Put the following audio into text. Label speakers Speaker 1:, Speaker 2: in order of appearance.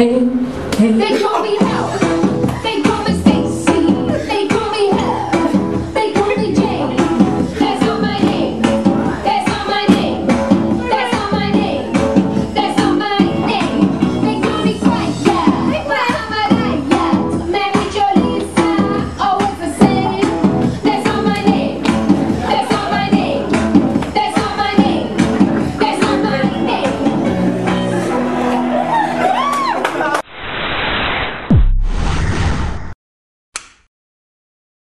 Speaker 1: Hey, hey, hey. They call me help.